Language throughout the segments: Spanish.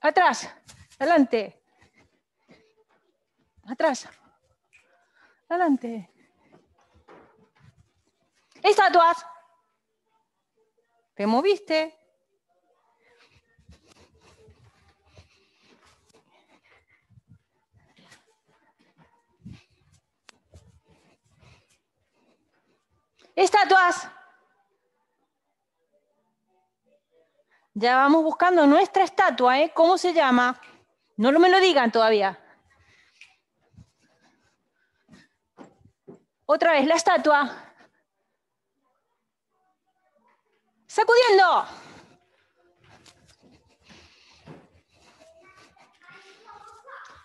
Atrás, adelante. Atrás. Adelante. Estatuas. ¿Te moviste? Estatuas. Ya vamos buscando nuestra estatua, ¿eh? ¿Cómo se llama? No me lo digan todavía. Otra vez, la estatua. Sacudiendo.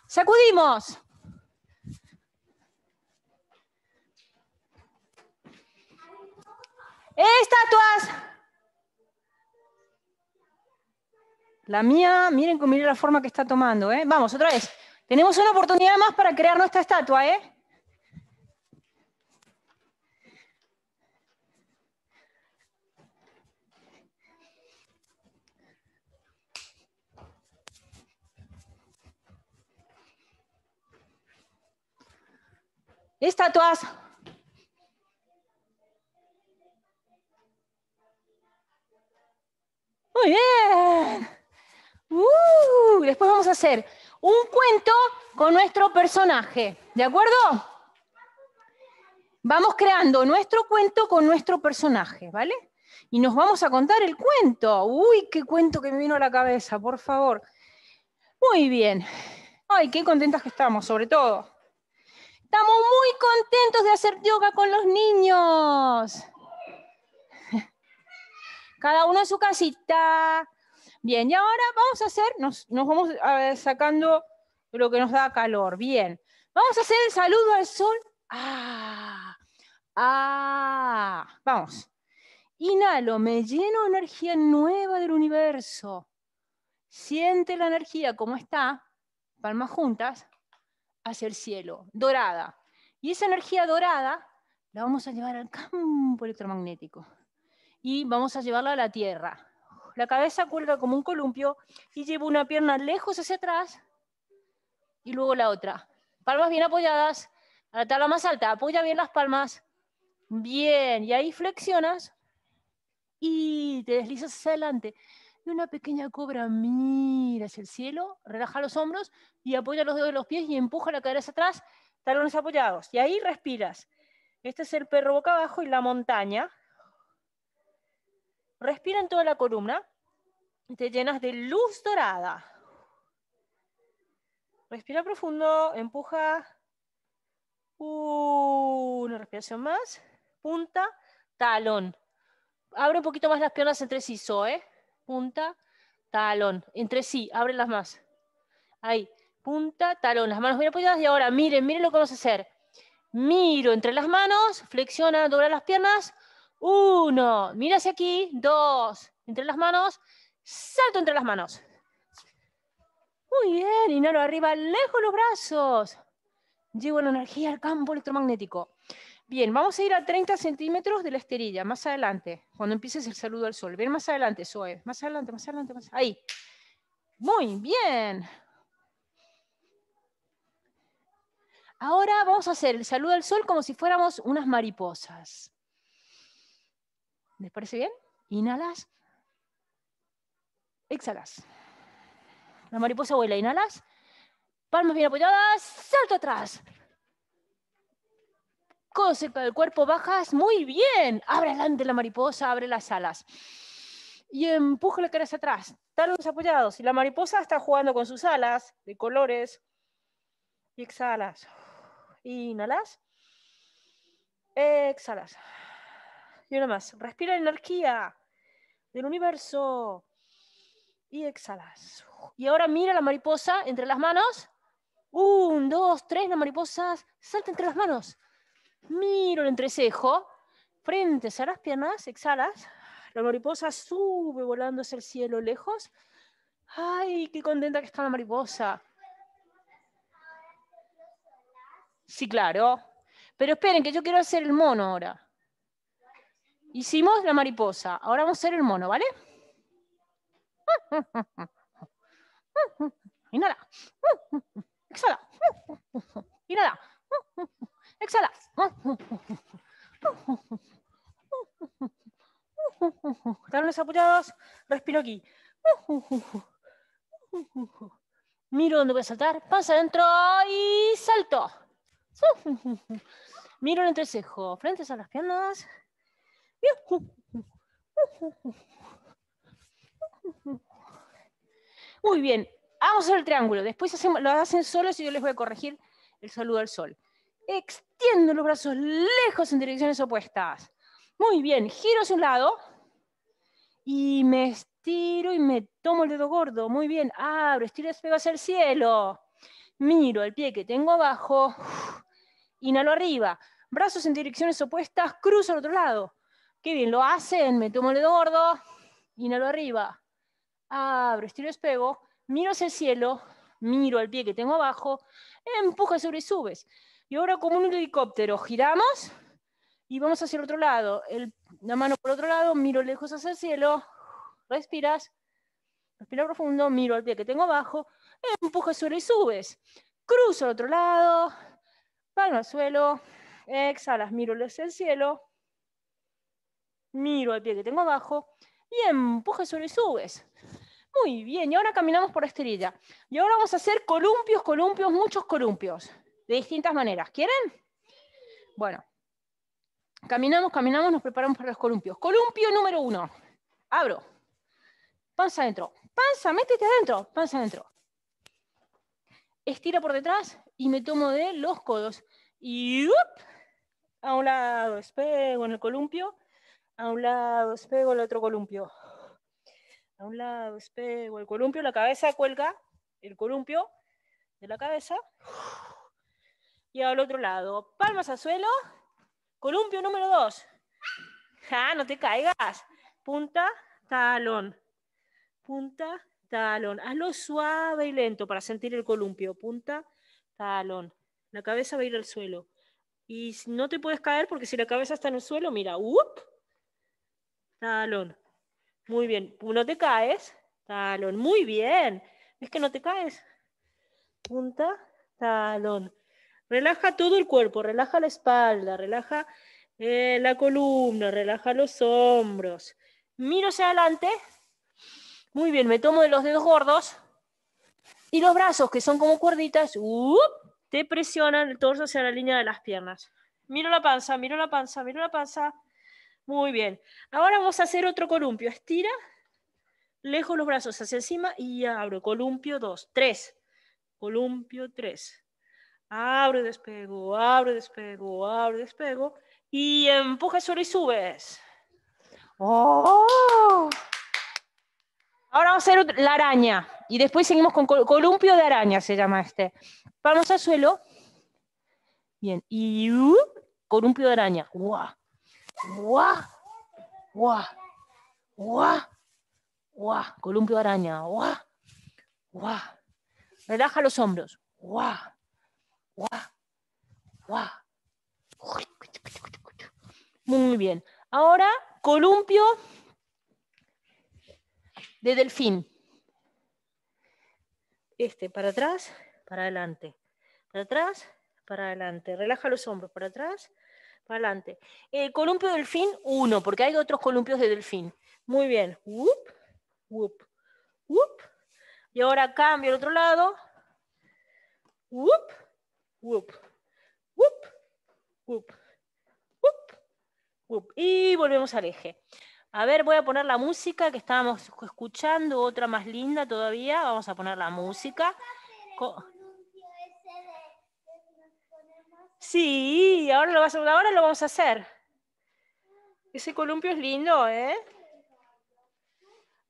Sacudimos. Estatuas. La mía, miren, miren la forma que está tomando. ¿eh? Vamos, otra vez. Tenemos una oportunidad más para crear nuestra estatua. ¿eh? Estatuas. Muy bien. Uh, después vamos a hacer un cuento con nuestro personaje. ¿De acuerdo? Vamos creando nuestro cuento con nuestro personaje, ¿vale? Y nos vamos a contar el cuento. Uy, qué cuento que me vino a la cabeza, por favor. Muy bien. Ay, qué contentas que estamos, sobre todo. Estamos muy contentos de hacer yoga con los niños. Cada uno en su casita. Bien, y ahora vamos a hacer, nos, vamos sacando lo que nos da calor. Bien, vamos a hacer el saludo al sol. Ah, ah, vamos. Inhalo, me lleno de energía nueva del universo. Siente la energía como está, palmas juntas, hacia el cielo, dorada. Y esa energía dorada la vamos a llevar al campo electromagnético. Y vamos a llevarla a la Tierra la cabeza cuelga como un columpio y llevo una pierna lejos hacia atrás y luego la otra. Palmas bien apoyadas, a la tabla más alta, apoya bien las palmas. Bien, y ahí flexionas y te deslizas hacia adelante. Y una pequeña cobra mira hacia el cielo, relaja los hombros y apoya los dedos de los pies y empuja la cabeza atrás, talones apoyados. Y ahí respiras. Este es el perro boca abajo y la montaña. Respira en toda la columna te llenas de luz dorada. Respira profundo, empuja. Una respiración más. Punta, talón. Abre un poquito más las piernas entre sí, Zoe. Punta, talón. Entre sí, ábrelas más. Ahí. Punta, talón. Las manos bien apoyadas y ahora miren, miren lo que vamos a hacer. Miro entre las manos, flexiona, dobla las piernas, uno, mira hacia aquí. Dos, entre las manos. Salto entre las manos. Muy bien, inhalo arriba, lejos los brazos. Llevo la energía al campo electromagnético. Bien, vamos a ir a 30 centímetros de la esterilla, más adelante, cuando empieces el saludo al sol. Ven más adelante, Zoe. Más adelante, más adelante, más Ahí. Muy bien. Ahora vamos a hacer el saludo al sol como si fuéramos unas mariposas. ¿Les parece bien? Inhalas. Exhalas. La mariposa vuela, inhalas. Palmas bien apoyadas, salto atrás. Codo cerca del cuerpo, bajas. Muy bien. Abre adelante la mariposa, abre las alas. Y empuja la cara hacia atrás. Talones apoyados. Y la mariposa está jugando con sus alas de colores. Y exhalas. Inhalas. Exhalas. Y una más. Respira energía del universo. Y exhalas. Y ahora mira la mariposa entre las manos. Un, dos, tres, la mariposa salta entre las manos. Miro el entrecejo. Frente a las piernas, exhalas. La mariposa sube volando hacia el cielo lejos. ¡Ay, qué contenta que está la mariposa! Sí, claro. Pero esperen, que yo quiero hacer el mono ahora. Hicimos la mariposa, ahora vamos a hacer el mono, ¿vale? Inhala. Exhala. Inhala. Exhala. Talones apoyados. Respiro aquí. Miro dónde voy a saltar. Panza adentro y salto. Miro el entrecejo. Frentes a las piernas. Muy bien. Vamos a hacer el triángulo. Después hacemos, lo hacen solos y yo les voy a corregir el saludo al sol. Extiendo los brazos lejos en direcciones opuestas. Muy bien. Giro hacia un lado. Y me estiro y me tomo el dedo gordo. Muy bien. Abro, estiro y despego hacia el cielo. Miro el pie que tengo abajo. Inhalo arriba. Brazos en direcciones opuestas. Cruzo al otro lado. Qué bien, lo hacen. Me tomo el dedo gordo. Inhalo arriba. Abro, estiro despego miro hacia el cielo, miro al pie que tengo abajo, empuja sobre y subes. Y ahora como un helicóptero, giramos y vamos hacia el otro lado. la mano por el otro lado, miro lejos hacia el cielo, respiras, respira profundo, miro al pie que tengo abajo, empuja sobre y subes. Cruzo al otro lado, palma al suelo, exhalas, miro hacia el cielo, miro al pie que tengo abajo y empuja sobre y subes. Muy bien, y ahora caminamos por la esterilla. Y ahora vamos a hacer columpios, columpios, muchos columpios, de distintas maneras. ¿Quieren? Bueno, caminamos, caminamos, nos preparamos para los columpios. Columpio número uno. Abro. Panza adentro. Panza, métete adentro. Panza adentro. Estira por detrás y me tomo de los codos. Y a un lado despego en el columpio, a un lado despego el otro columpio a un lado, despego el columpio, la cabeza cuelga el columpio de la cabeza y al otro lado, palmas al suelo, columpio número dos. Ja, no te caigas. Punta, talón. Punta, talón. Hazlo suave y lento para sentir el columpio. Punta, talón. La cabeza va a ir al suelo. Y no te puedes caer porque si la cabeza está en el suelo, mira, ¡up! Talón. Muy bien. No te caes. Talón. Muy bien. ¿Es que no te caes? Punta, talón. Relaja todo el cuerpo. Relaja la espalda. Relaja eh, la columna. Relaja los hombros. Miro hacia adelante. Muy bien. Me tomo de los dedos gordos. Y los brazos, que son como cuerditas, te presionan el torso hacia la línea de las piernas. Miro la panza, miro la panza, miro la panza. Muy bien. Ahora vamos a hacer otro columpio. Estira, lejos los brazos hacia encima y abro. Columpio 2, 3. Columpio 3. Abro despego, abro despego, abro despego. Y empuja sobre y subes. ¡Oh! Ahora vamos a hacer la araña. Y después seguimos con columpio de araña, se llama este. Vamos al suelo. Bien. Y uh, columpio de araña. ¡Wow! ¡Guau! ¡Guau! ¡Guau! ¡Guau! Columpio araña. ¡Guau! ¡Guau! Relaja los hombros. ¡Guau! ¡Guau! ¡Guau! Muy bien. Ahora, columpio de delfín. Este, para atrás, para adelante. Para atrás, para adelante. Relaja los hombros, para atrás, para adelante. El columpio delfín, uno, porque hay otros columpios de delfín. Muy bien. Y ahora cambio al otro lado. Y volvemos al eje. A ver, voy a poner la música que estábamos escuchando, otra más linda todavía. Vamos a poner la música. Sí, ahora lo, vamos a hacer. Ese columpio es lindo, ¿eh?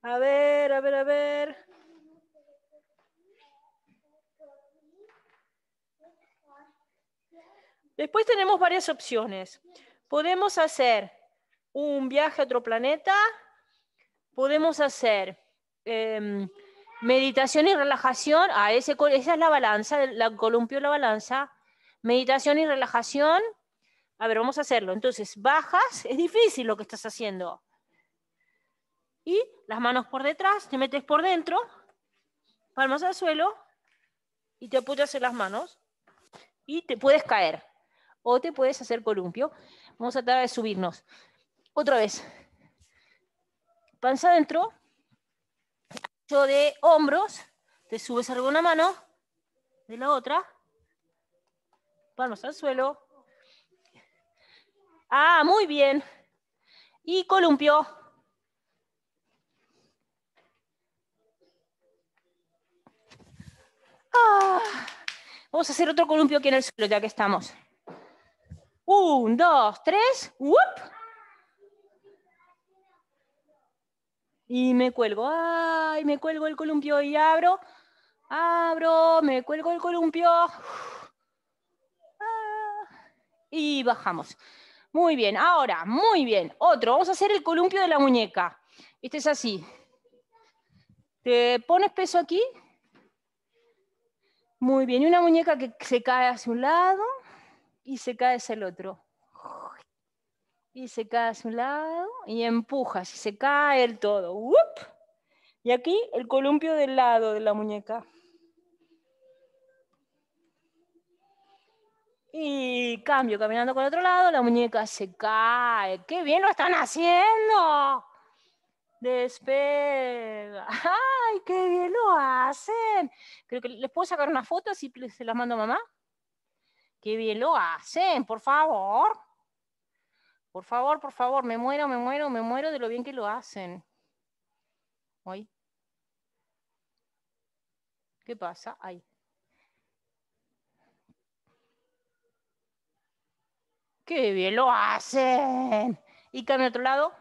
A ver, a ver, a ver. Después tenemos varias opciones. Podemos hacer un viaje a otro planeta, podemos hacer em, meditación y relajación. Ah, ese, esa es la balanza, la columpio la balanza. Meditación y relajación. A ver, vamos a hacerlo. Entonces, bajas, es difícil lo que estás haciendo. Y las manos por detrás, te metes por dentro. palmas al suelo y te apoyas en las manos y te puedes caer o te puedes hacer columpio. Vamos a tratar de subirnos. Otra vez. Panza adentro, yo de hombros, te subes arriba una mano, de la otra, palmas al suelo. Ah, muy bien. Y columpio. Ah, vamos a hacer otro columpio aquí en el suelo, ya que estamos. Un, dos, tres. Y me cuelgo. Ay, me cuelgo el columpio y abro. Abro, me cuelgo el columpio. Y bajamos. Muy bien, ahora, muy bien. Otro, vamos a hacer el columpio de la muñeca. Este es así. Te pones peso aquí. Muy bien, y una muñeca que se cae hacia un lado y se cae hacia el otro. Y se cae hacia un lado y empujas y se cae el todo. Y aquí el columpio del lado de la muñeca. Y cambio, caminando con otro lado, la muñeca se cae. ¡Qué bien lo están haciendo! Despega. ¡Ay, qué bien lo hacen! Creo que les puedo sacar una foto así se las mando a mamá. ¡Qué bien lo hacen! Por favor. Por favor, por favor, me muero, me muero, me muero de lo bien que lo hacen. ¿Hoy? ¿Qué pasa? Ahí. ¡Qué bien lo hacen! Y cambio a otro lado.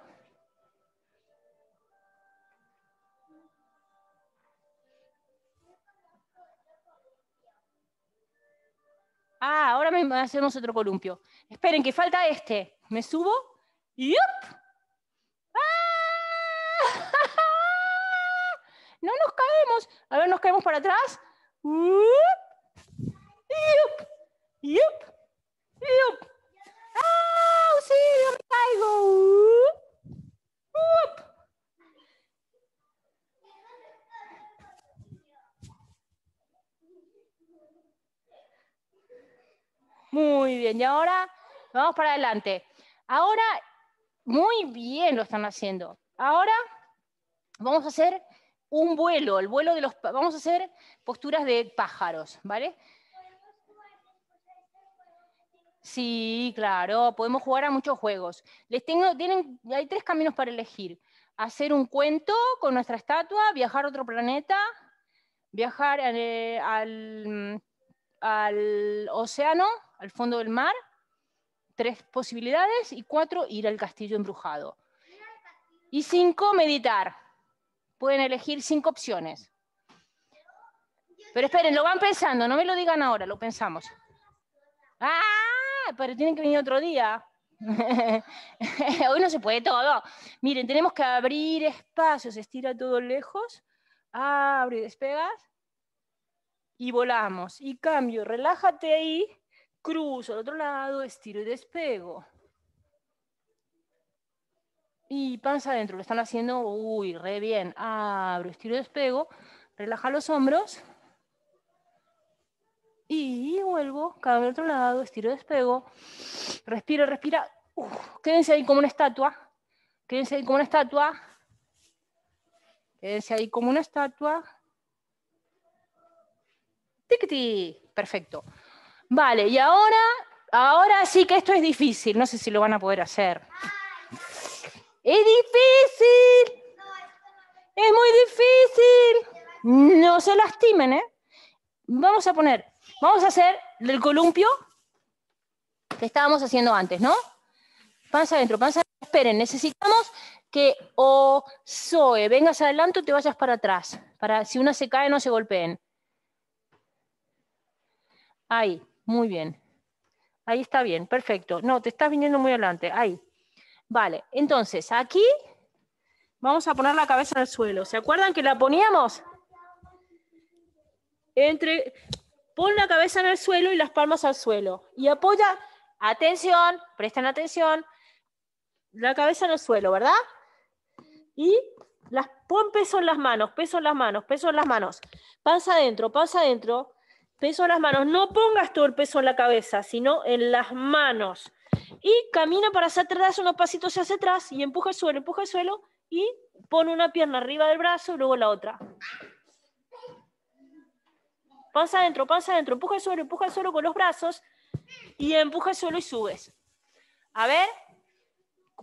Ah, ahora me hacemos otro columpio. Esperen, que falta este. Me subo. ¡Yup! ¡Ah! No nos caemos. A ver, nos caemos para atrás. ¡Yup! ¡Yup! ¡Yup! ¡Ah, auxilio, me caigo! Muy bien, y ahora vamos para adelante. Ahora, muy bien lo están haciendo. Ahora vamos a hacer un vuelo, el vuelo de los... Vamos a hacer posturas de pájaros, ¿vale? Sí, claro, podemos jugar a muchos juegos. Les tengo, tienen, hay tres caminos para elegir. Hacer un cuento con nuestra estatua, viajar a otro planeta, viajar eh, al, al océano, al fondo del mar, tres posibilidades, y cuatro, ir al castillo embrujado. Y cinco, meditar. Pueden elegir cinco opciones. Pero esperen, lo van pensando, no me lo digan ahora, lo pensamos. ¡Ah! pero tienen que venir otro día. Hoy no se puede todo. Miren, tenemos que abrir espacios, estira todo lejos, abre y despegas y volamos. Y cambio, relájate ahí, cruzo al otro lado, estiro y despego. Y panza adentro, lo están haciendo, uy, re bien. Abro, estiro y despego, relaja los hombros y vuelvo, cada al otro lado, estiro, despego, respiro, respira. quédense ahí como una estatua. Quédense ahí como una estatua. Quédense ahí como una estatua. Tiquiti. Perfecto. Vale, y ahora, ahora sí que esto es difícil. No sé si lo van a poder hacer. ¡Es difícil! ¡Es muy difícil! No se lastimen, ¿eh? Vamos a poner Vamos a hacer el columpio que estábamos haciendo antes, ¿no? Panza adentro, panza adentro. Esperen, necesitamos que o Zoe vengas adelante o te vayas para atrás, para si una se cae no se golpeen. Ahí, muy bien. Ahí está bien, perfecto. No, te estás viniendo muy adelante. Ahí. Vale, entonces aquí vamos a poner la cabeza en el suelo. ¿Se acuerdan que la poníamos? Entre, Pon la cabeza en el suelo y las palmas al suelo. Y apoya, atención, presten atención, la cabeza en el suelo, ¿verdad? Y Las, pon peso en las manos, peso en las manos, peso en las manos. Panza adentro, panza adentro, peso en las manos. No pongas todo el peso en la cabeza, sino en las manos. Y camina para hacia atrás, unos pasitos hacia atrás y empuja el suelo, empuja el suelo y pone una pierna arriba del brazo y luego la otra. Panza adentro, panza adentro, empuja el suelo, empuja el suelo con los brazos y empuja el suelo y subes. A ver,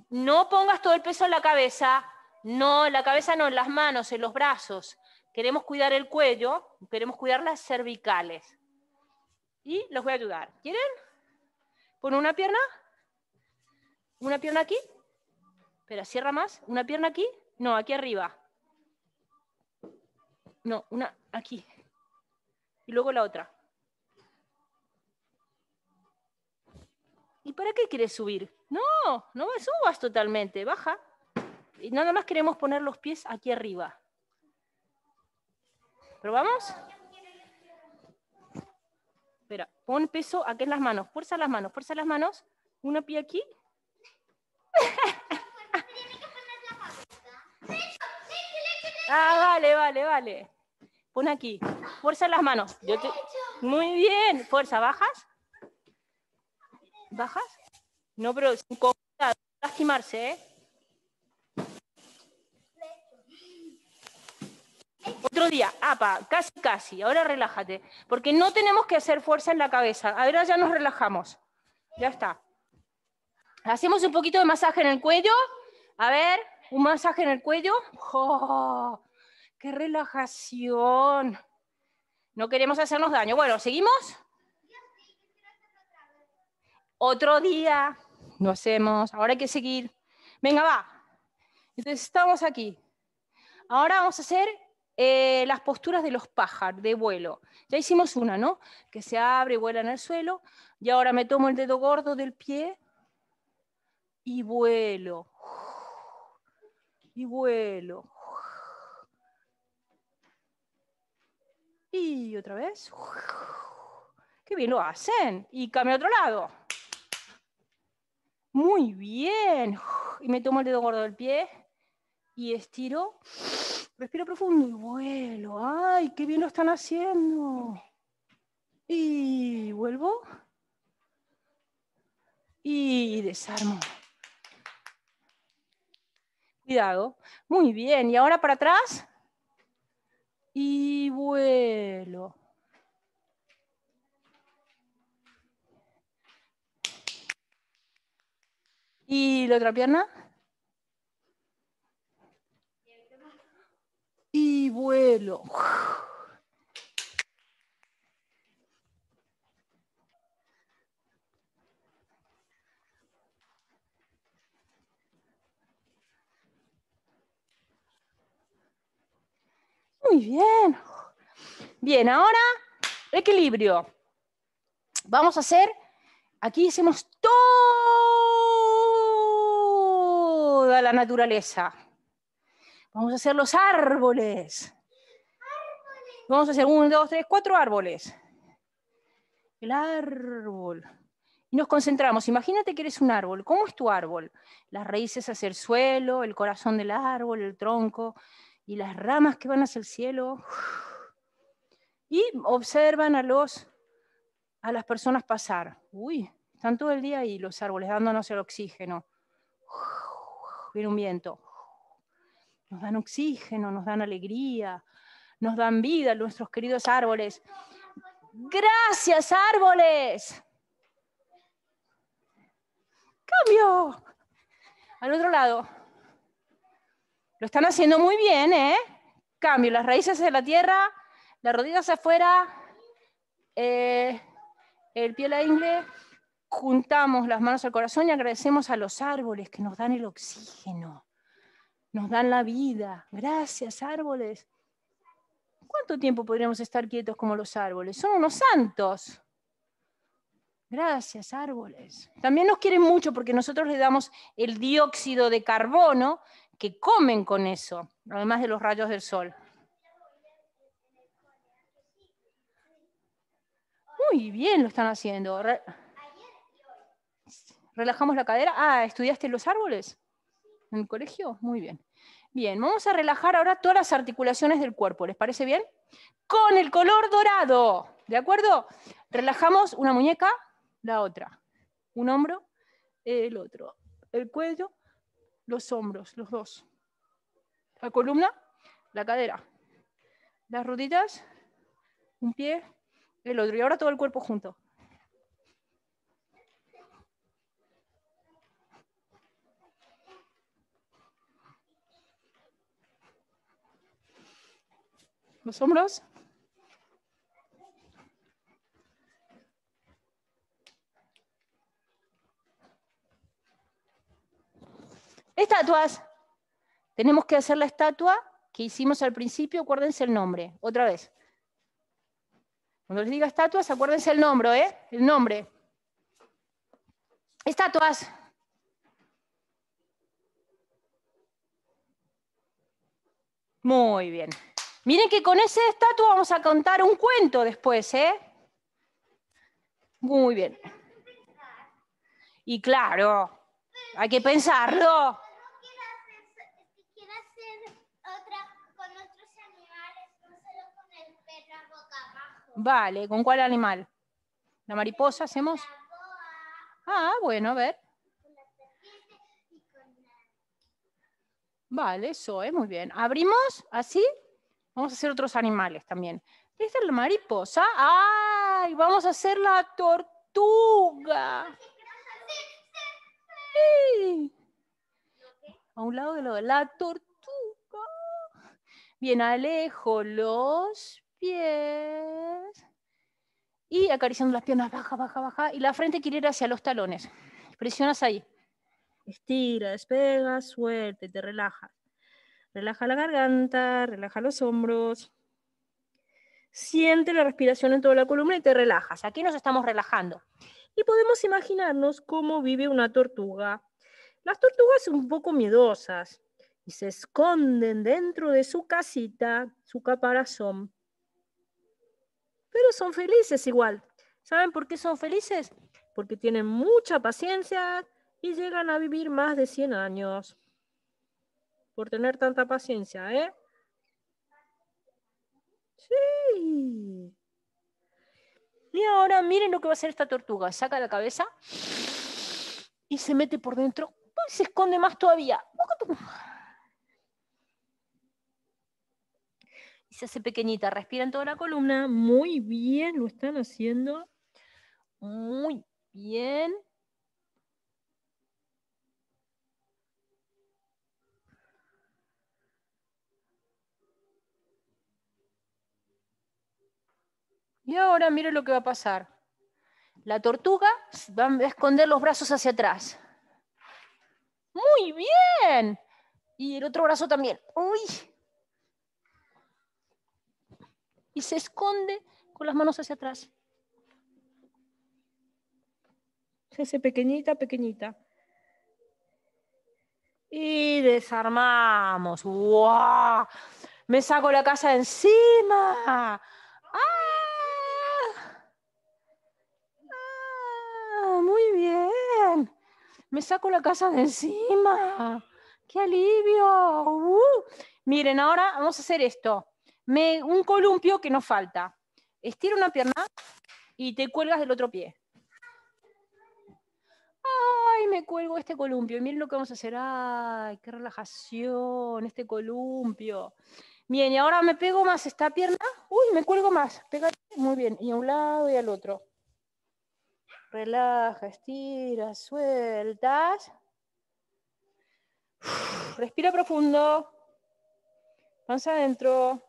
no pongas todo el peso en la cabeza, no, en la cabeza no, en las manos, en los brazos. Queremos cuidar el cuello, queremos cuidar las cervicales. Y los voy a ayudar. ¿Quieren? Pon una pierna. Una pierna aquí. Espera, cierra más. Una pierna aquí. No, aquí arriba. No, una aquí. Y luego la otra. ¿Y para qué quieres subir? No, no subas totalmente, baja. Y nada más queremos poner los pies aquí arriba. ¿Probamos? Espera, pon peso aquí en las manos, fuerza las manos, fuerza las manos. Una pie aquí. ah, vale, vale, vale. Pon aquí, fuerza las manos. Muy bien, fuerza, ¿bajas? ¿Bajas? No, pero sin lastimarse, ¿eh? Otro día, apa, casi, casi, ahora relájate, porque no tenemos que hacer fuerza en la cabeza, ahora ya nos relajamos, ya está. Hacemos un poquito de masaje en el cuello, a ver, un masaje en el cuello, ¡Oh! ¡Qué relajación! No queremos hacernos daño. Bueno, ¿seguimos? Otro día lo hacemos, ahora hay que seguir. Venga, va. Entonces estamos aquí. Ahora vamos a hacer eh, las posturas de los pájaros, de vuelo. Ya hicimos una, ¿no? Que se abre y vuela en el suelo. Y ahora me tomo el dedo gordo del pie y vuelo. Y vuelo. Y otra vez. Qué bien lo hacen. Y cambio a otro lado. Muy bien. Y me tomo el dedo gordo del pie y estiro. Respiro profundo y vuelo. ¡Ay, qué bien lo están haciendo! Y vuelvo. Y desarmo. Cuidado. Muy bien. Y ahora para atrás. Y vuelo. Y la otra pierna. Vuelo. Muy bien. Bien, ahora equilibrio. Vamos a hacer, aquí hacemos toda la naturaleza. Vamos a hacer los árboles. Vamos a hacer uno, dos, tres, cuatro árboles. El árbol. Y nos concentramos. Imagínate que eres un árbol. ¿Cómo es tu árbol? Las raíces hacia el suelo, el corazón del árbol, el tronco y las ramas que van hacia el cielo. Y observan a los a las personas pasar. Uy, están todo el día ahí los árboles dándonos el oxígeno. Viene un viento nos dan oxígeno, nos dan alegría, nos dan vida nuestros queridos árboles. Gracias, árboles. Cambio. Al otro lado. Lo están haciendo muy bien, ¿eh? Cambio, las raíces de la tierra, las rodillas afuera, eh, el pie a la ingle, juntamos las manos al corazón y agradecemos a los árboles que nos dan el oxígeno nos dan la vida. Gracias, árboles. ¿Cuánto tiempo podríamos estar quietos como los árboles? Son unos santos. Gracias, árboles. También nos quieren mucho porque nosotros le damos el dióxido de carbono que comen con eso, además de los rayos del sol. Muy bien lo están haciendo. Relajamos la cadera. Ah, ¿estudiaste los árboles? ¿En el colegio? Muy bien. Bien, vamos a relajar ahora todas las articulaciones del cuerpo. ¿Les parece bien? Con el color dorado. ¿De acuerdo? Relajamos una muñeca, la otra. Un hombro, el otro. El cuello, los hombros, los dos. La columna, la cadera. Las rodillas, un pie, el otro. Y ahora todo el cuerpo junto. Los hombros. Estatuas. Tenemos que hacer la estatua que hicimos al principio, acuérdense el nombre. Otra vez. Cuando les diga estatuas, acuérdense el nombre, ¿eh? El nombre. Estatuas. Muy bien. Miren que con esa estatua vamos a contar un cuento después, ¿eh? Muy bien. Y claro, hay que pensarlo. Vale, ¿con cuál animal? ¿La mariposa hacemos? Ah, bueno, a ver. Vale, eso es muy bien. Abrimos así. Vamos a hacer otros animales también. Esta es la mariposa. ¡Ay! Vamos a hacer la tortuga. A un lado de lo la tortuga. Bien, alejo los pies. Y acariciando las piernas, baja, baja, baja. Y la frente quiere ir hacia los talones. Presionas ahí. Estira, despega, suerte, te relajas. Relaja la garganta, relaja los hombros. Siente la respiración en toda la columna y te relajas. Aquí nos estamos relajando. Y podemos imaginarnos cómo vive una tortuga. Las tortugas son un poco miedosas y se esconden dentro de su casita, su caparazón. Pero son felices igual. ¿Saben por qué son felices? Porque tienen mucha paciencia y llegan a vivir más de 100 años por tener tanta paciencia, ¿eh? Sí. Y ahora miren lo que va a hacer esta tortuga. Saca la cabeza y se mete por dentro. Y se esconde más todavía. Y se hace pequeñita. Respira en toda la columna. Muy bien, lo están haciendo. Muy bien. Y ahora mire lo que va a pasar. La tortuga va a esconder los brazos hacia atrás. Muy bien. Y el otro brazo también. Uy. Y se esconde con las manos hacia atrás. Se hace pequeñita, pequeñita. Y desarmamos. ¡Wow! Me saco la casa encima. ¡Ah! Me saco la casa de encima. ¡Qué alivio! Uh. Miren, ahora vamos a hacer esto. Me, un columpio que nos falta. Estira una pierna y te cuelgas del otro pie. ¡Ay, me cuelgo este columpio! Y miren lo que vamos a hacer. ¡Ay, qué relajación! Este columpio. Bien, y ahora me pego más esta pierna. ¡Uy, me cuelgo más! Pégate. Muy bien. Y a un lado y al otro. Relaja, estira, sueltas. Respira profundo. Panza adentro.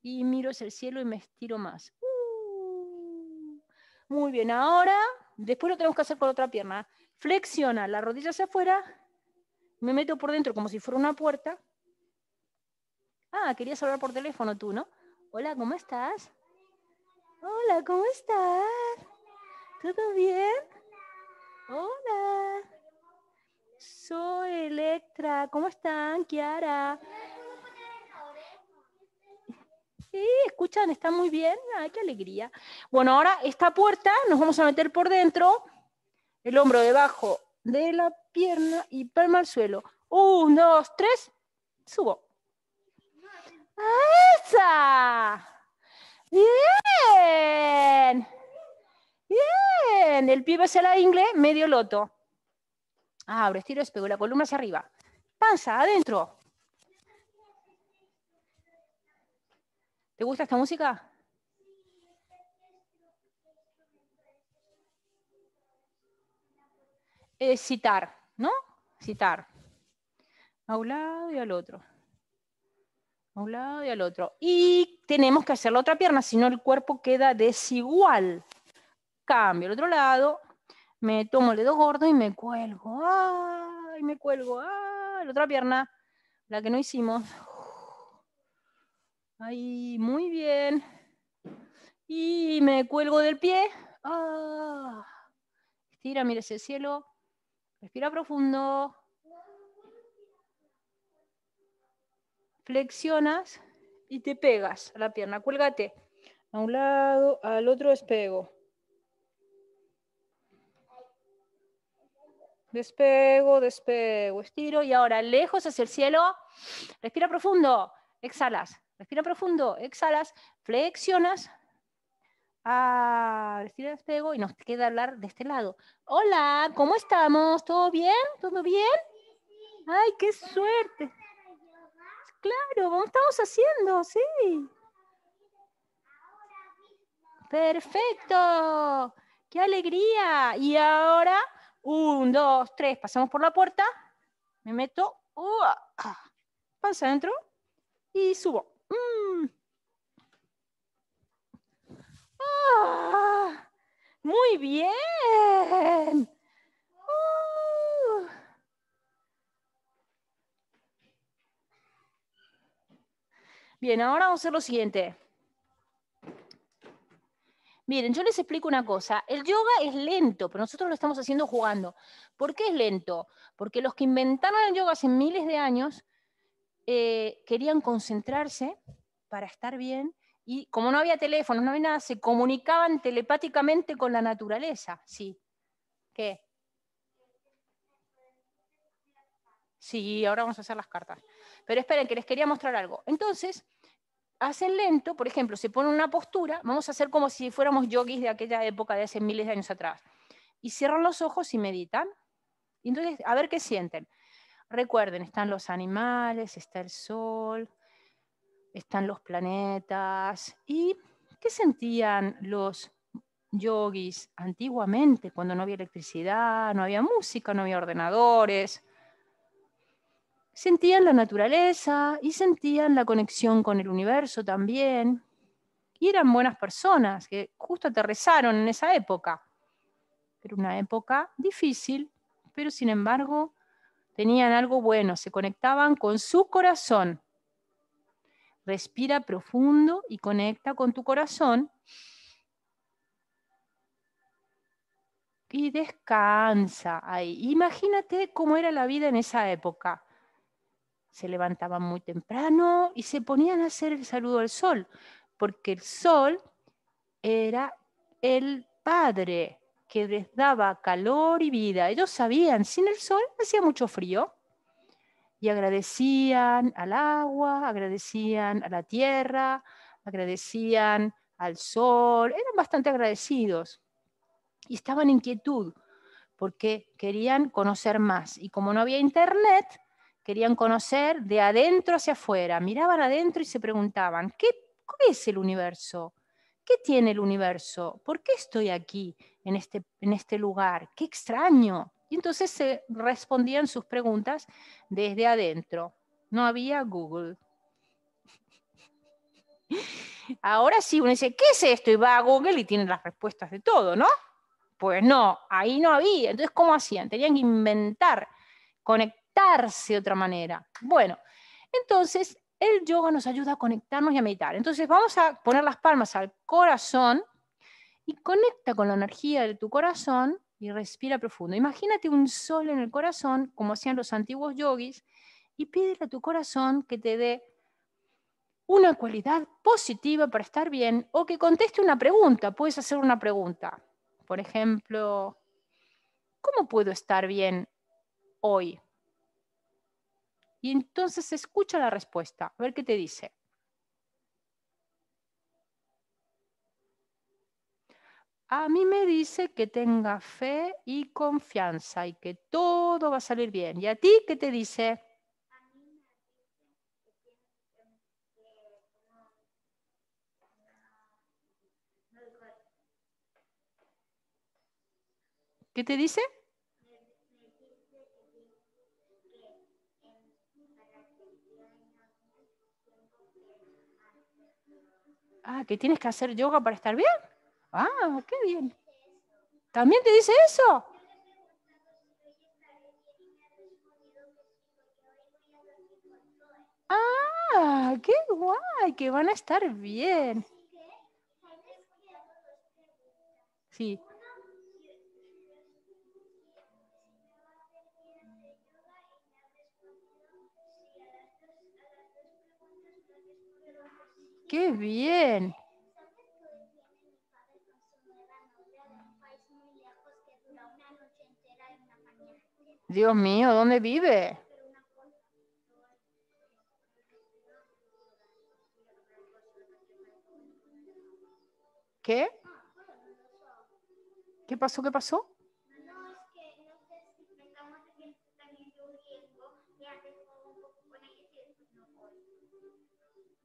Y miro hacia el cielo y me estiro más. Uh. Muy bien, ahora, después lo tenemos que hacer con otra pierna. Flexiona la rodilla hacia afuera. Me meto por dentro como si fuera una puerta. Ah, querías hablar por teléfono tú, ¿no? Hola, ¿cómo estás? Hola, ¿cómo estás? ¿Todo bien? Hola. Soy Electra. ¿Cómo están, Kiara? Sí, escuchan, está muy bien. Ay, qué alegría. Bueno, ahora esta puerta nos vamos a meter por dentro, el hombro debajo de la pierna y palma al suelo. Un, dos, tres. Subo. ¡Esa! Bien. Bien. El pie va hacia la ingle, medio loto. Abre, estiro, despego, la columna hacia arriba. Panza, adentro. ¿Te gusta esta música? Es citar, ¿no? Citar. A un lado y al otro. A un lado y al otro. Y tenemos que hacer la otra pierna, si no el cuerpo queda desigual. Cambio al otro lado, me tomo el dedo gordo y me cuelgo. ¡Ay! Me cuelgo. La otra pierna, la que no hicimos. Ahí, muy bien. Y me cuelgo del pie. ¡Ah! Estira, mira ese cielo. Respira profundo. Flexionas y te pegas a la pierna. Cuélgate. A un lado, al otro despego. Despego, despego, estiro y ahora lejos hacia el cielo. Respira profundo. Exhalas. Respira profundo. Exhalas. Flexionas. Ah, despego y nos queda hablar de este lado. Hola, ¿cómo estamos? ¿Todo bien? ¿Todo bien? Ay, qué suerte. Claro, ¿cómo estamos haciendo? Sí. Perfecto. ¡Qué alegría! Y ahora, un, dos, tres, pasamos por la puerta. Me meto. Uh, panza adentro. Y subo. Mm. Ah, muy bien. Uh. Bien, ahora vamos a hacer lo siguiente. Miren, yo les explico una cosa. El yoga es lento, pero nosotros lo estamos haciendo jugando. ¿Por qué es lento? Porque los que inventaron el yoga hace miles de años eh, querían concentrarse para estar bien y como no había teléfonos, no había nada, se comunicaban telepáticamente con la naturaleza. Sí. ¿Qué? Sí, ahora vamos a hacer las cartas. Pero esperen, que les quería mostrar algo. Entonces, hacen lento, por ejemplo, se ponen una postura, vamos a hacer como si fuéramos yogis de aquella época de hace miles de años atrás. Y cierran los ojos y meditan. Y entonces, a ver qué sienten. Recuerden, están los animales, está el sol, están los planetas. ¿Y qué sentían los yogis antiguamente, cuando no había electricidad, no había música, no había ordenadores? Sentían la naturaleza y sentían la conexión con el universo también. Y eran buenas personas que justo aterrizaron en esa época. Era una época difícil, pero sin embargo tenían algo bueno, se conectaban con su corazón. Respira profundo y conecta con tu corazón. Y descansa ahí. Imagínate cómo era la vida en esa época se levantaban muy temprano y se ponían a hacer el saludo al sol, porque el sol era el padre que les daba calor y vida. Ellos sabían, sin el sol hacía mucho frío. Y agradecían al agua, agradecían a la tierra, agradecían al sol, eran bastante agradecidos. Y estaban en inquietud porque querían conocer más. Y como no había internet, querían conocer de adentro hacia afuera, miraban adentro y se preguntaban, ¿qué, es el universo? ¿Qué tiene el universo? ¿Por qué estoy aquí, en este, en este lugar? ¡Qué extraño! Y entonces se respondían sus preguntas desde adentro. No había Google. Ahora sí, uno dice, ¿qué es esto? Y va a Google y tiene las respuestas de todo, ¿no? Pues no, ahí no había. Entonces, ¿cómo hacían? Tenían que inventar, conectar de otra manera. Bueno, entonces el yoga nos ayuda a conectarnos y a meditar. Entonces vamos a poner las palmas al corazón y conecta con la energía de tu corazón y respira profundo. Imagínate un sol en el corazón, como hacían los antiguos yogis, y pídele a tu corazón que te dé una cualidad positiva para estar bien o que conteste una pregunta. Puedes hacer una pregunta. Por ejemplo, ¿cómo puedo estar bien hoy? Y entonces escucha la respuesta. A ver qué te dice. A mí me dice que tenga fe y confianza y que todo va a salir bien. ¿Y a ti qué te dice? ¿Qué te dice? Ah, que tienes que hacer yoga para estar bien. Ah, qué bien. ¿También te dice eso? Ah, qué guay, que van a estar bien. Sí. Qué bien. Dios mío, ¿dónde vive? ¿Qué? ¿Qué pasó? ¿Qué pasó?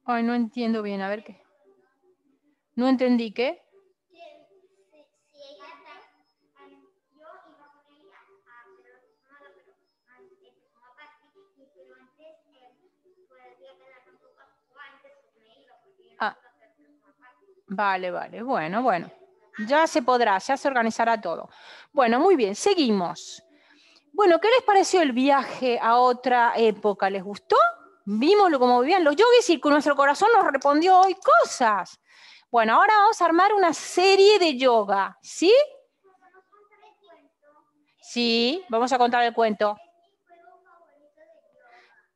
Ay, no entiendo bien, a ver qué. No entendí qué. Ah, vale, vale, bueno, bueno. Ya se podrá, ya se organizará todo. Bueno, muy bien, seguimos. Bueno, ¿qué les pareció el viaje a otra época? ¿Les gustó? Vimos cómo vivían los yogis y con nuestro corazón nos respondió hoy cosas. Bueno, ahora vamos a armar una serie de yoga, ¿sí? Sí, vamos a contar el cuento.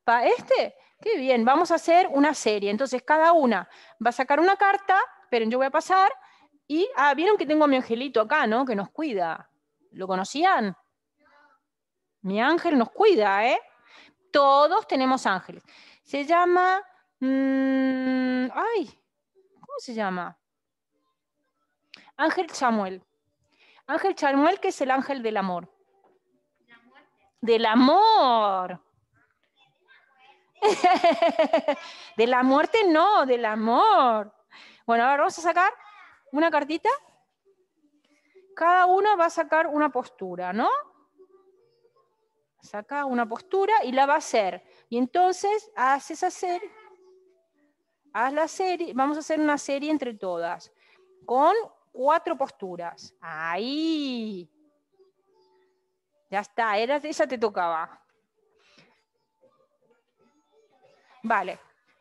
¿Para este? Qué bien, vamos a hacer una serie. Entonces, cada una va a sacar una carta, pero yo voy a pasar, y, ah, vieron que tengo a mi angelito acá, ¿no? Que nos cuida. ¿Lo conocían? Mi ángel nos cuida, ¿eh? Todos tenemos ángeles. Se llama, mm, ay, ¿cómo se llama? Ángel Samuel. Ángel Samuel, que es el ángel del amor. Del amor. de la muerte no, del amor. Bueno, ahora vamos a sacar una cartita. Cada uno va a sacar una postura, ¿no? Saca una postura y la va a hacer. Y entonces haces hacer, haz la serie, vamos a hacer una serie entre todas, con cuatro posturas. Ahí. Ya está, era, esa te tocaba. Vale.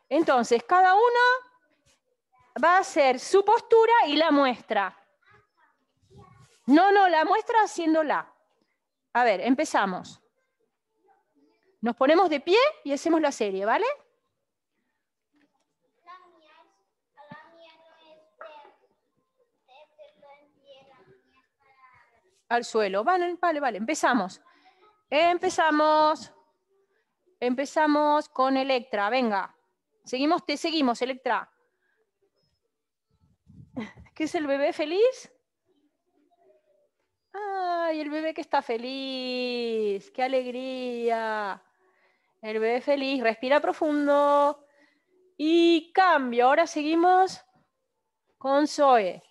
Entonces, cada uno va a hacer su postura y la muestra. No, no, la muestra haciéndola. A ver, empezamos. Nos ponemos de pie y hacemos la serie, ¿vale? Al suelo. Vale, vale, vale. Empezamos. Empezamos. Empezamos con Electra. Venga. Seguimos, te seguimos, Electra. ¿Qué es el bebé feliz? ¡Ay, el bebé que está feliz! ¡Qué alegría! El bebé feliz, respira profundo. Y cambio. Ahora seguimos con Zoe.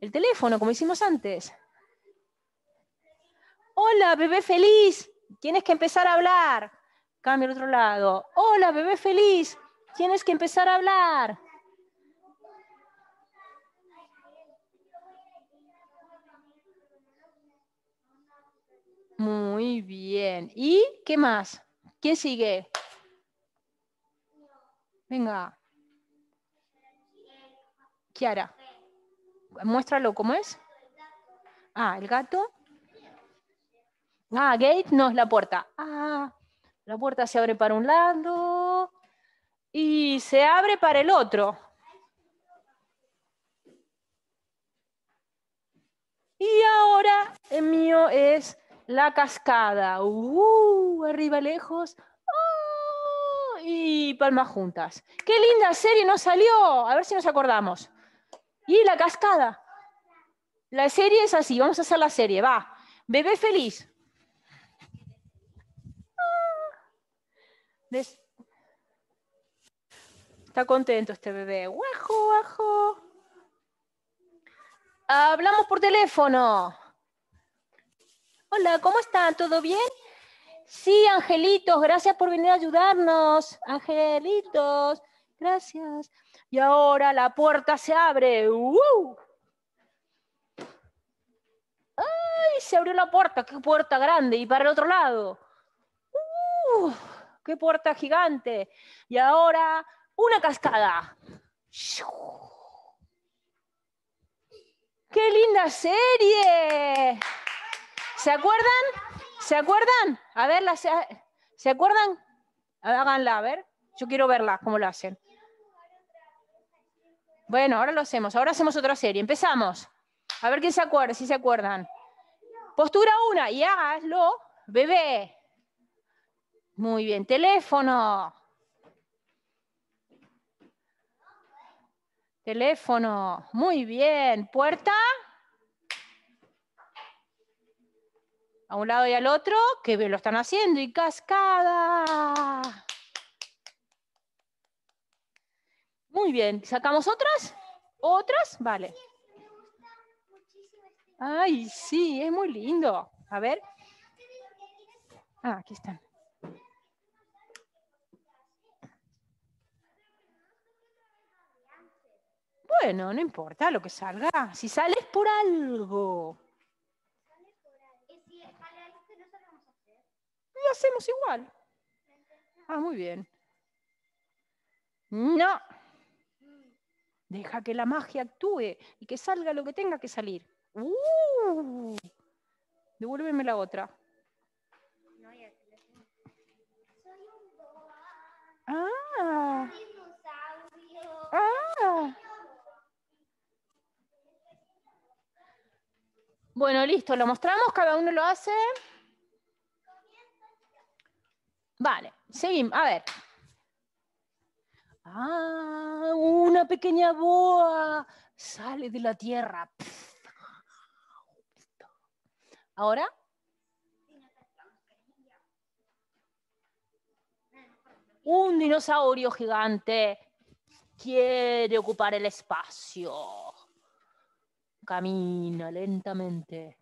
El teléfono, como hicimos antes. Hola, bebé feliz. Tienes que empezar a hablar. Cambio al otro lado. Hola, bebé feliz. Tienes que empezar a hablar. Muy bien. ¿Y qué más? ¿Quién sigue? Venga. Kiara. Muéstralo, ¿cómo es? Ah, el gato. Ah, gate no es la puerta. Ah, la puerta se abre para un lado y se abre para el otro. Y ahora el mío es La cascada. Uh, arriba lejos. Oh, y palmas juntas. Qué linda serie nos salió. A ver si nos acordamos. Y la cascada. La serie es así. Vamos a hacer la serie. Va. Bebé feliz. Ah. Está contento este bebé. Guajo, guajo. Hablamos por teléfono. Hola, ¿cómo están? ¿Todo bien? Sí, angelitos, gracias por venir a ayudarnos. Angelitos, gracias. Y ahora la puerta se abre. ¡Uh! ¡Ay! Se abrió la puerta. ¡Qué puerta grande! Y para el otro lado. ¡Uh! ¡Qué puerta gigante! Y ahora una cascada. ¡Qué linda serie! ¿Se acuerdan? ¿Se acuerdan? A ver, ¿se acuerdan? Háganla, a ver. Yo quiero verla, cómo lo hacen. Bueno, ahora lo hacemos. Ahora hacemos otra serie. Empezamos. A ver quién se acuerda, si se acuerdan. Postura una, y hazlo. Bebé. Muy bien. Teléfono. Teléfono. Muy bien. Puerta. A un lado y al otro, que lo están haciendo. Y cascada. Muy bien. ¿Sacamos otras? ¿Otras? Vale. Ay, sí, es muy lindo. A ver. Ah, aquí están. Bueno, no importa lo que salga. Si sales por algo. Lo hacemos igual. Ah, muy bien. No. Deja que la magia actúe y que salga lo que tenga que salir. Uh, devuélveme la otra. Ah. Ah. Bueno, listo, lo mostramos, cada uno lo hace. Vale, seguimos. A ver. Ah, una pequeña boa sale de la tierra. Ahora. Un dinosaurio gigante quiere ocupar el espacio. Camina lentamente.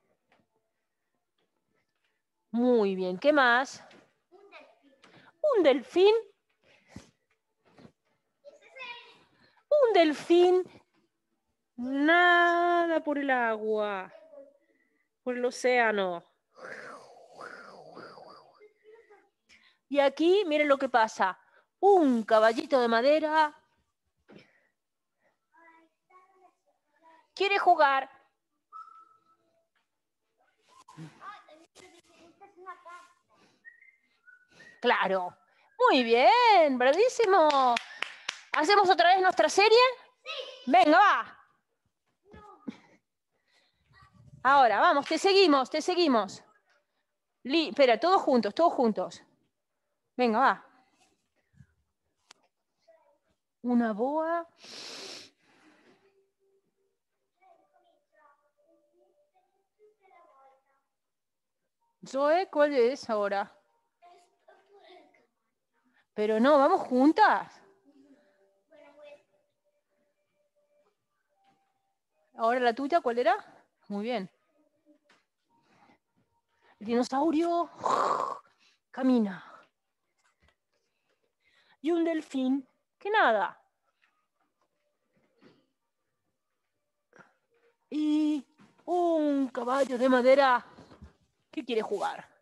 Muy bien, ¿qué más? Un delfín. Un delfín nada por el agua, por el océano. Y aquí, miren lo que pasa. Un caballito de madera quiere jugar. Claro. Muy bien, bravísimo. ¿Hacemos otra vez nuestra serie? Sí. Venga, va. Ahora, vamos, te seguimos, te seguimos. espera, todos juntos, todos juntos. Venga, va. Una boa. Zoe, ¿cuál es ahora? Pero no, vamos juntas. Ahora la tuya, ¿cuál era? Muy bien. El dinosaurio camina. Y un delfín que nada. Y un caballo de madera que quiere jugar.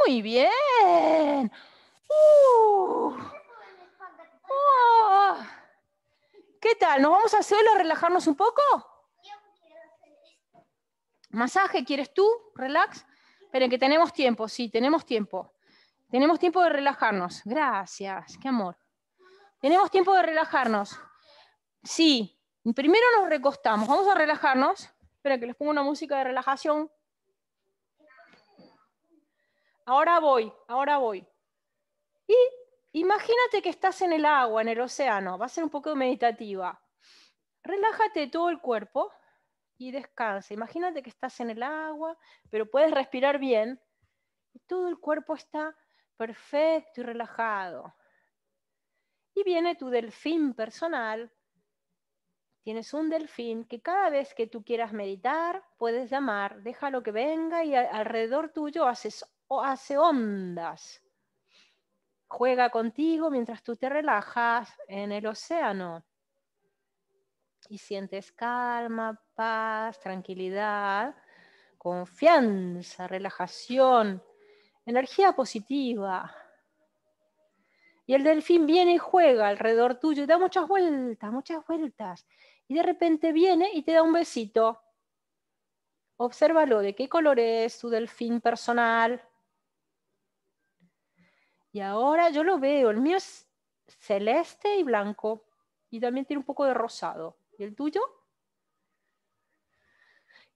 Muy bien. Uh. Oh. ¿Qué tal? ¿Nos vamos a hacerlo a relajarnos un poco? ¿Masaje quieres tú? ¿Relax? Esperen, que tenemos tiempo. Sí, tenemos tiempo. Tenemos tiempo de relajarnos. Gracias, qué amor. Tenemos tiempo de relajarnos. Sí, primero nos recostamos. Vamos a relajarnos. Espera que les pongo una música de relajación. Ahora voy, ahora voy. Y imagínate que estás en el agua, en el océano. Va a ser un poco meditativa. Relájate todo el cuerpo y descansa. Imagínate que estás en el agua, pero puedes respirar bien. Todo el cuerpo está perfecto y relajado. Y viene tu delfín personal. Tienes un delfín que cada vez que tú quieras meditar, puedes llamar, déjalo que venga y alrededor tuyo haces, hace ondas. Juega contigo mientras tú te relajas en el océano y sientes calma, paz, tranquilidad, confianza, relajación, energía positiva. Y el delfín viene y juega alrededor tuyo y da muchas vueltas, muchas vueltas. Y de repente viene y te da un besito. Obsérvalo, ¿de qué color es tu delfín personal? Y ahora yo lo veo, el mío es celeste y blanco. Y también tiene un poco de rosado. ¿Y el tuyo?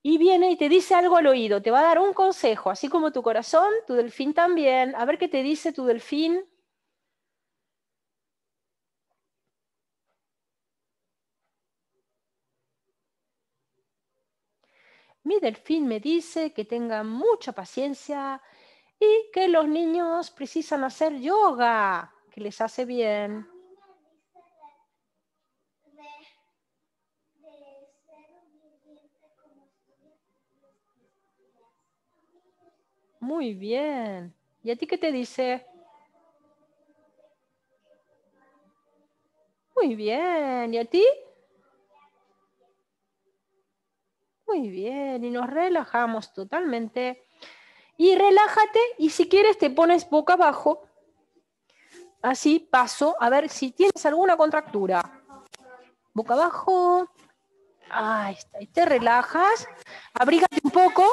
Y viene y te dice algo al oído, te va a dar un consejo, así como tu corazón, tu delfín también. A ver qué te dice tu delfín. Mi delfín me dice que tenga mucha paciencia y que los niños precisan hacer yoga, que les hace bien. Muy bien. ¿Y a ti qué te dice? Muy bien. ¿Y a ti? Muy bien. Y nos relajamos totalmente. Y relájate y si quieres te pones boca abajo. Así paso a ver si tienes alguna contractura. Boca abajo. Ahí está. Y te relajas. Abrígate un poco.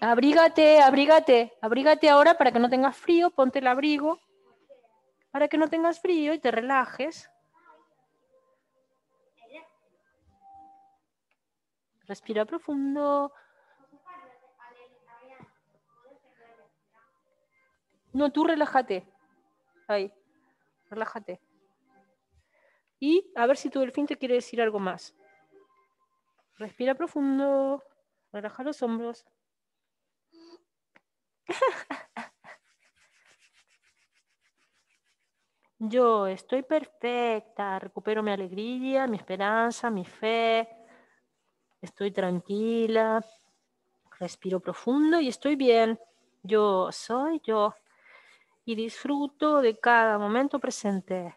Abrígate, abrígate, abrígate ahora para que no tengas frío, ponte el abrigo para que no tengas frío y te relajes. Respira profundo. No, tú relájate. Ahí, relájate. Y a ver si tu delfín te quiere decir algo más. Respira profundo. Relaja los hombros. Yo estoy perfecta, recupero mi alegría, mi esperanza, mi fe, estoy tranquila, respiro profundo y estoy bien. Yo soy yo y disfruto de cada momento presente.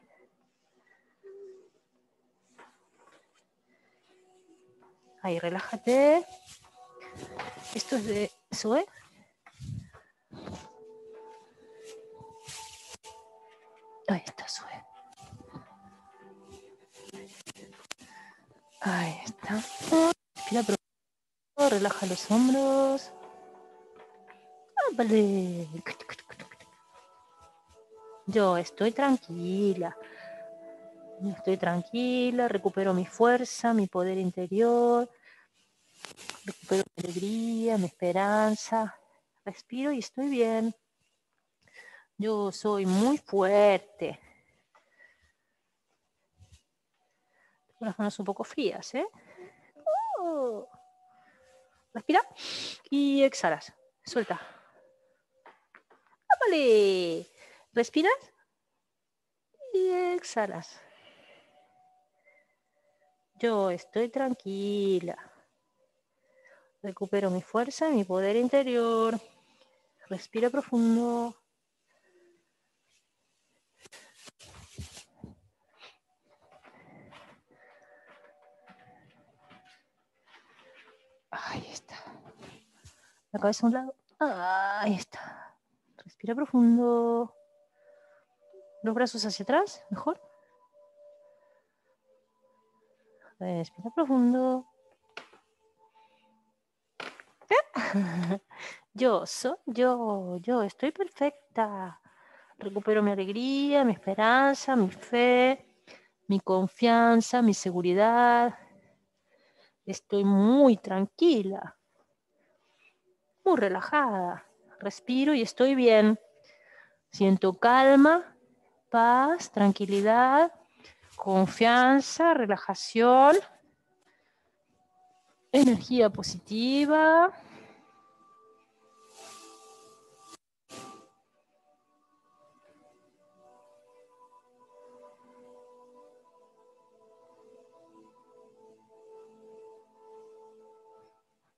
Ahí, relájate. Esto es de Zoe. Ahí está, sube. Ahí está. Relaja los hombros. vale. Yo estoy tranquila. Estoy tranquila, recupero mi fuerza, mi poder interior, recupero mi alegría, mi esperanza. Respiro y estoy bien. Yo soy muy fuerte. Tengo las manos un poco frías, ¿eh? Respira y exhalas. Suelta. ¡Vale! Respiras y exhalas. Yo estoy tranquila. Recupero mi fuerza mi poder interior. Respira profundo. La cabeza a un lado. Ahí está. Respira profundo. Los brazos hacia atrás, mejor. Respira profundo. Yo soy yo, yo estoy perfecta. Recupero mi alegría, mi esperanza, mi fe, mi confianza, mi seguridad. Estoy muy tranquila, muy relajada. Respiro y estoy bien. Siento calma, paz, tranquilidad, confianza, relajación, energía positiva.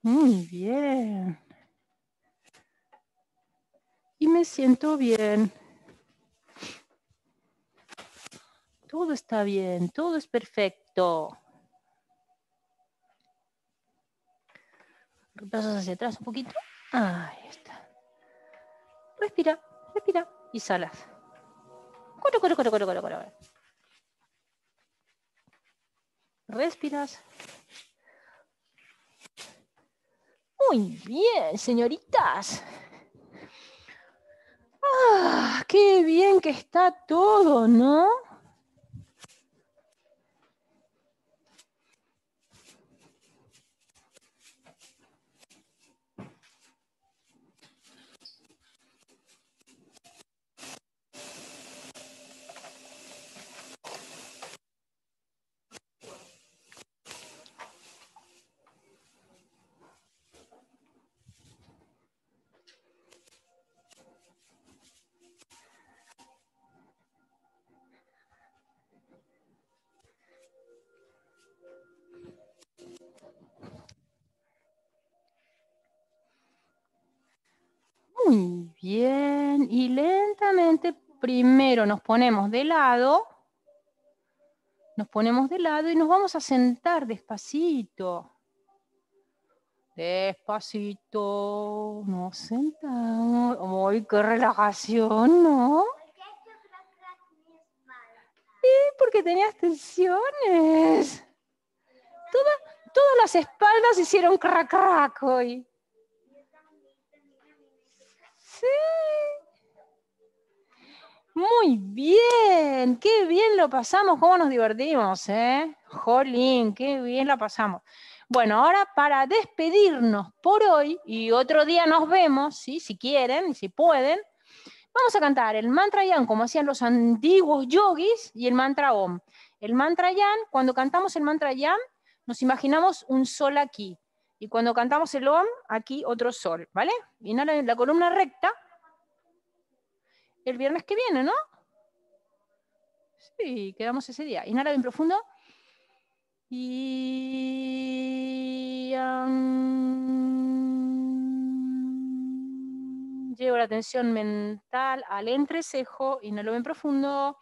Muy bien. Y me siento bien. Todo está bien, todo es perfecto. Repasas hacia atrás un poquito. Ahí está. Respira, respira y salas. Coro, coro, coro, coro, coro, coro. Respiras. Muy bien, señoritas. Qué bien que está todo, ¿no? Muy bien. Y lentamente primero nos ponemos de lado. Nos ponemos de lado y nos vamos a sentar despacito. Despacito. Nos sentamos. ¡Ay, qué relajación, ¿no? Sí, porque tenías tensiones. Todas, todas las espaldas hicieron crack crack hoy. Muy bien, qué bien lo pasamos, cómo nos divertimos, ¿eh? Jolín, qué bien la pasamos. Bueno, ahora para despedirnos por hoy, y otro día nos vemos, ¿sí? si quieren si pueden, vamos a cantar el mantra yan como hacían los antiguos yogis y el mantra om. El mantra yan, cuando cantamos el mantra yan, nos imaginamos un sol aquí. Y cuando cantamos el OM, aquí otro sol, ¿vale? Inhala en la columna recta. El viernes que viene, ¿no? Sí, quedamos ese día. Inhala bien profundo. Y... llevo la atención mental al entrecejo. Inhalo bien profundo.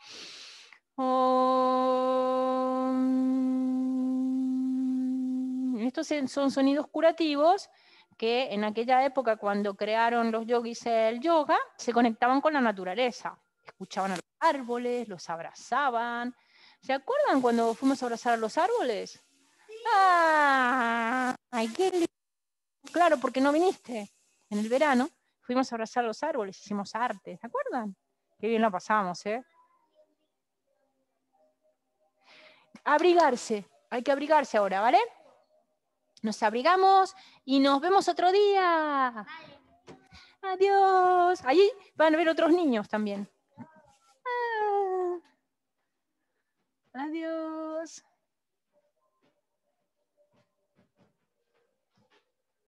Estos son sonidos curativos que en aquella época, cuando crearon los yogis el yoga, se conectaban con la naturaleza. Escuchaban a los árboles, los abrazaban. ¿Se acuerdan cuando fuimos a abrazar a los árboles? ¡Ah! ¡Ay, qué lindo! Claro, porque no viniste. En el verano fuimos a abrazar a los árboles, hicimos arte. ¿Se acuerdan? Qué bien lo pasamos, ¿eh? Abrigarse. Hay que abrigarse ahora, ¿vale? Nos abrigamos y nos vemos otro día. Adiós. Allí van a ver otros niños también. Ah. Adiós.